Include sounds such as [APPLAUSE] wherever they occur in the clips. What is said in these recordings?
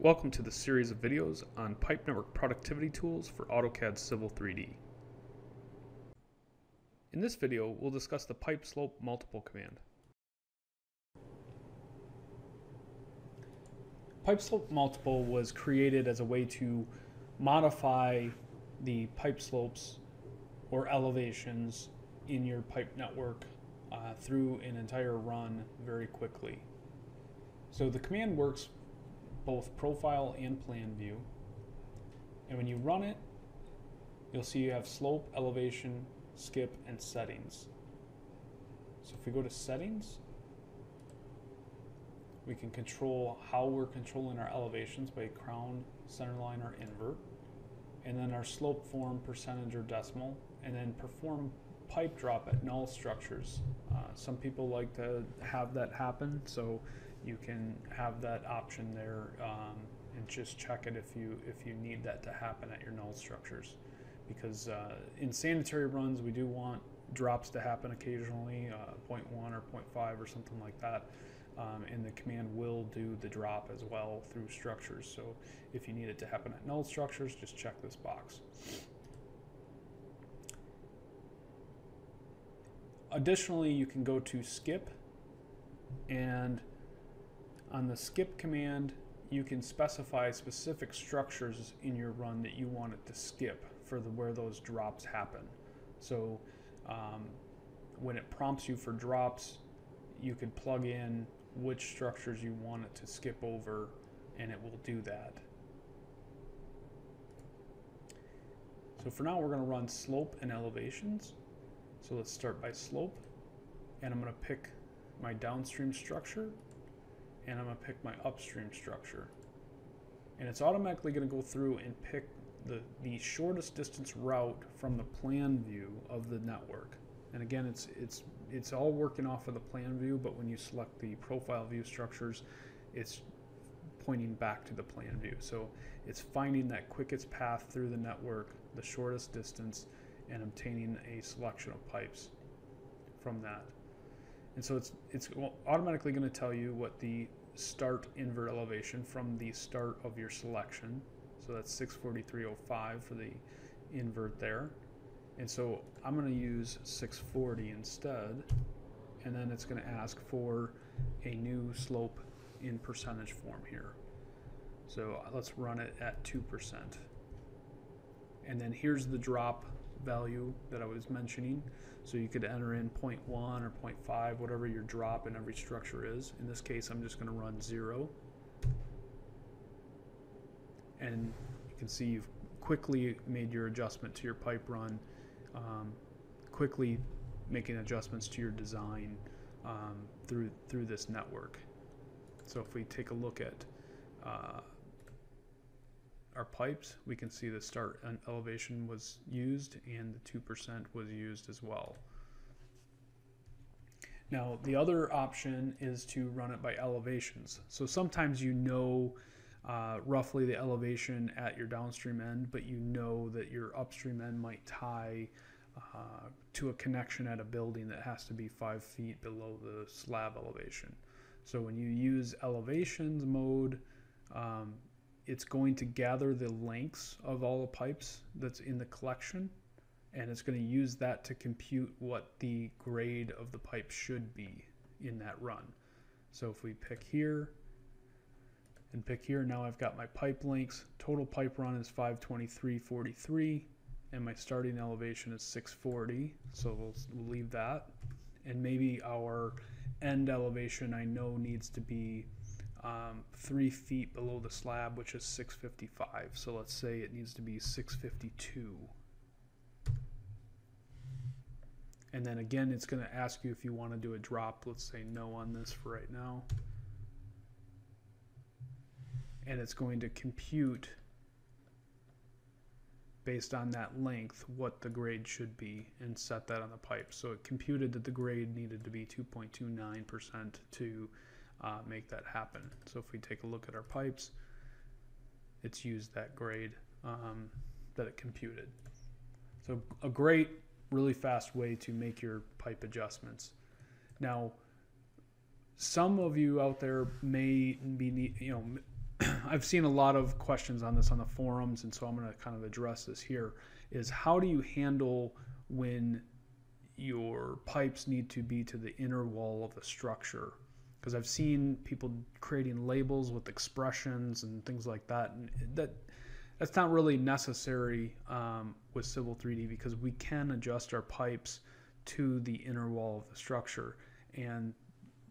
Welcome to the series of videos on pipe network productivity tools for AutoCAD Civil 3D. In this video, we'll discuss the pipe slope multiple command. Pipe slope multiple was created as a way to modify the pipe slopes or elevations in your pipe network uh, through an entire run very quickly. So the command works both profile and plan view. And when you run it, you'll see you have slope, elevation, skip, and settings. So if we go to settings, we can control how we're controlling our elevations by crown, centerline, or invert. And then our slope form, percentage, or decimal. And then perform pipe drop at null structures. Uh, some people like to have that happen, so you can have that option there um, and just check it if you if you need that to happen at your null structures. Because uh, in sanitary runs we do want drops to happen occasionally uh, 0.1 or 0.5 or something like that. Um, and the command will do the drop as well through structures. So if you need it to happen at null structures just check this box. Additionally you can go to skip and on the skip command, you can specify specific structures in your run that you want it to skip for the, where those drops happen. So um, when it prompts you for drops, you can plug in which structures you want it to skip over and it will do that. So for now we're going to run slope and elevations. So let's start by slope and I'm going to pick my downstream structure and I'm going to pick my upstream structure. And it's automatically going to go through and pick the, the shortest distance route from the plan view of the network. And again, it's, it's, it's all working off of the plan view, but when you select the profile view structures, it's pointing back to the plan view. So it's finding that quickest path through the network, the shortest distance, and obtaining a selection of pipes from that. And so it's, it's automatically going to tell you what the start invert elevation from the start of your selection. So that's 643.05 for the invert there. And so I'm going to use 640 instead. And then it's going to ask for a new slope in percentage form here. So let's run it at 2%. And then here's the drop value that I was mentioning. So you could enter in 0.1 or 0.5, whatever your drop in every structure is. In this case, I'm just going to run 0. And you can see you've quickly made your adjustment to your pipe run, um, quickly making adjustments to your design um, through, through this network. So if we take a look at uh, our pipes, we can see the start elevation was used and the 2% was used as well. Now, the other option is to run it by elevations. So sometimes you know uh, roughly the elevation at your downstream end, but you know that your upstream end might tie uh, to a connection at a building that has to be five feet below the slab elevation. So when you use elevations mode, um, it's going to gather the lengths of all the pipes that's in the collection and it's going to use that to compute what the grade of the pipe should be in that run. So if we pick here and pick here, now I've got my pipe lengths. Total pipe run is 523.43 and my starting elevation is 640. So we'll, we'll leave that. And maybe our end elevation I know needs to be um, three feet below the slab, which is 655. So let's say it needs to be 652. And then again, it's going to ask you if you want to do a drop. Let's say no on this for right now. And it's going to compute based on that length what the grade should be and set that on the pipe. So it computed that the grade needed to be 2.29% to uh, make that happen. So if we take a look at our pipes, it's used that grade um, that it computed. So a great, really fast way to make your pipe adjustments. Now, some of you out there may be, you know, [CLEARS THROAT] I've seen a lot of questions on this on the forums, and so I'm going to kind of address this here. Is how do you handle when your pipes need to be to the inner wall of the structure? Because I've seen people creating labels with expressions and things like that, and that that's not really necessary um, with Civil 3D because we can adjust our pipes to the inner wall of the structure, and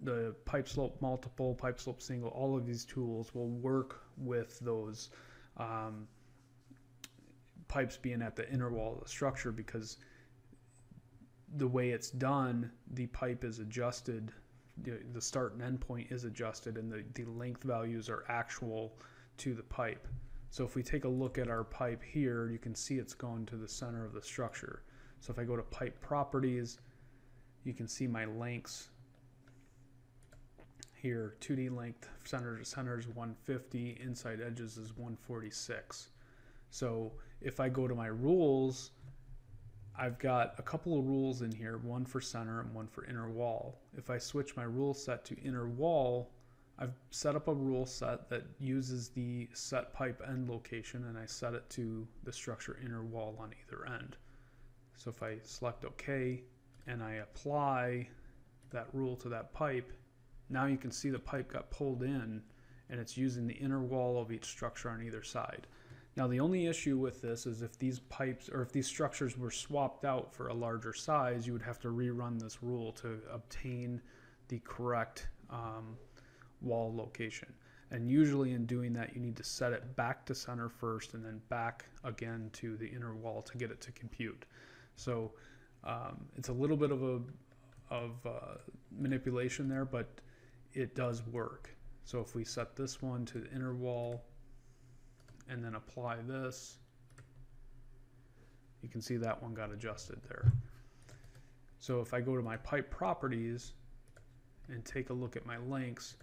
the pipe slope multiple, pipe slope single, all of these tools will work with those um, pipes being at the inner wall of the structure because the way it's done, the pipe is adjusted, the start and end point is adjusted, and the, the length values are actual to the pipe. So if we take a look at our pipe here, you can see it's going to the center of the structure. So if I go to pipe properties, you can see my lengths here 2D length center to center is 150 inside edges is 146 so if I go to my rules I've got a couple of rules in here one for center and one for inner wall if I switch my rule set to inner wall I've set up a rule set that uses the set pipe end location and I set it to the structure inner wall on either end so if I select OK and I apply that rule to that pipe now you can see the pipe got pulled in and it's using the inner wall of each structure on either side. Now the only issue with this is if these pipes or if these structures were swapped out for a larger size, you would have to rerun this rule to obtain the correct um, wall location. And usually in doing that, you need to set it back to center first and then back again to the inner wall to get it to compute. So um, it's a little bit of a of uh, manipulation there, but it does work. So if we set this one to the inner wall and then apply this, you can see that one got adjusted there. So if I go to my pipe properties and take a look at my links,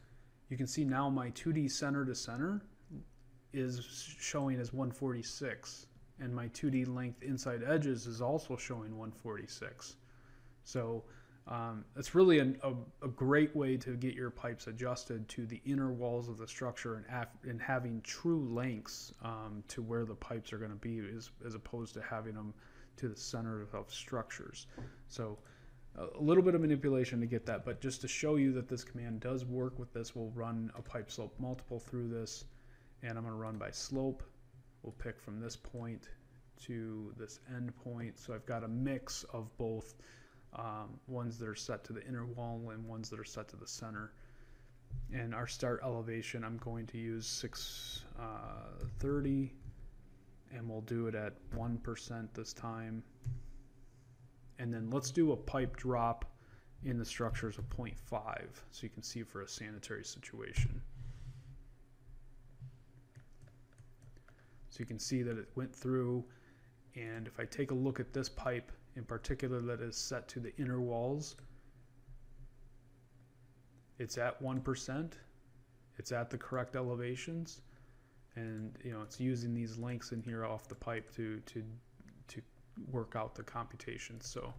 you can see now my 2D center to center is showing as 146 and my 2D length inside edges is also showing 146. So um, it's really an, a, a, great way to get your pipes adjusted to the inner walls of the structure and, af- and having true lengths um, to where the pipes are going to be as, as opposed to having them to the center of structures. So a little bit of manipulation to get that, but just to show you that this command does work with this, we'll run a pipe slope multiple through this, and I'm going to run by slope. We'll pick from this point to this end point. So I've got a mix of both um, ones that are set to the inner wall and ones that are set to the center. And our start elevation, I'm going to use 630 uh, and we'll do it at 1% this time. And then let's do a pipe drop in the structures of 0.5 so you can see for a sanitary situation. So you can see that it went through and if I take a look at this pipe in particular that is set to the inner walls. It's at 1%. It's at the correct elevations. And you know it's using these links in here off the pipe to to to work out the computations. So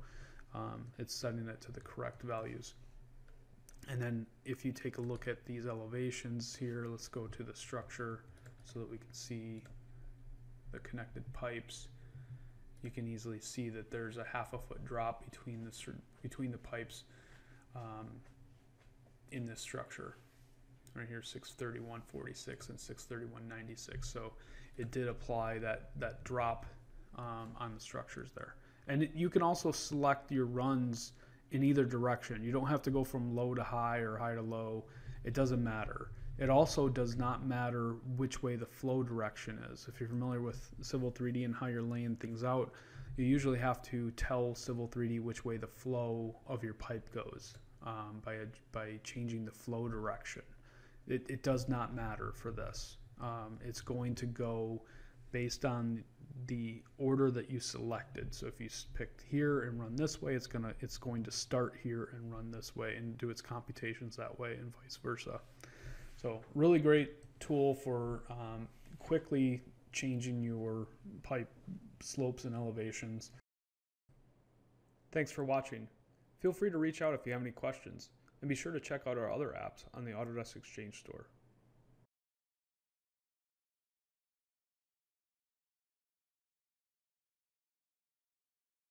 um, it's setting it to the correct values. And then if you take a look at these elevations here, let's go to the structure so that we can see the connected pipes you can easily see that there's a half a foot drop between the between the pipes um, in this structure. Right here, 631.46 and 631.96. So it did apply that that drop um, on the structures there. And it, you can also select your runs in either direction. You don't have to go from low to high or high to low. It doesn't matter. It also does not matter which way the flow direction is. If you're familiar with Civil 3D and how you're laying things out, you usually have to tell Civil 3D which way the flow of your pipe goes um, by, a, by changing the flow direction. It, it does not matter for this. Um, it's going to go based on the order that you selected. So if you picked here and run this way, it's gonna it's going to start here and run this way and do its computations that way and vice versa. So really great tool for um, quickly changing your pipe slopes and elevations. Thanks for watching. Feel free to reach out if you have any questions, and be sure to check out our other apps on the Autodesk Exchange Store.